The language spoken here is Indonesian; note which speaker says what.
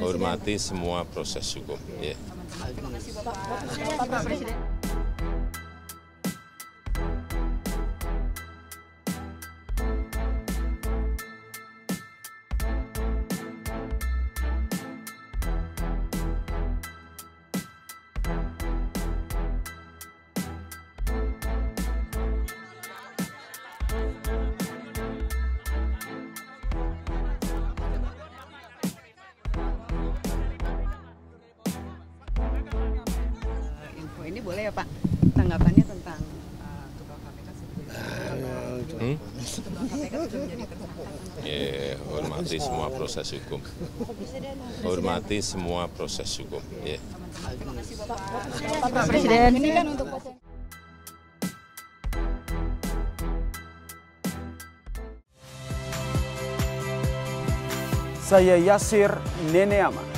Speaker 1: hormati semua proses hukum. Ya.
Speaker 2: Pak Presiden.
Speaker 3: Ini boleh ya Pak tanggapannya tentang uh, ketua KPK sebetulnya
Speaker 1: Hmm?
Speaker 3: ketua KPK sudah menjadi tersangka
Speaker 1: Ya, hormati semua proses hukum. Hormati semua proses hukum. Ya.
Speaker 2: Pak Presiden. Ini kan untuk.
Speaker 4: Saya Yasir Neneama.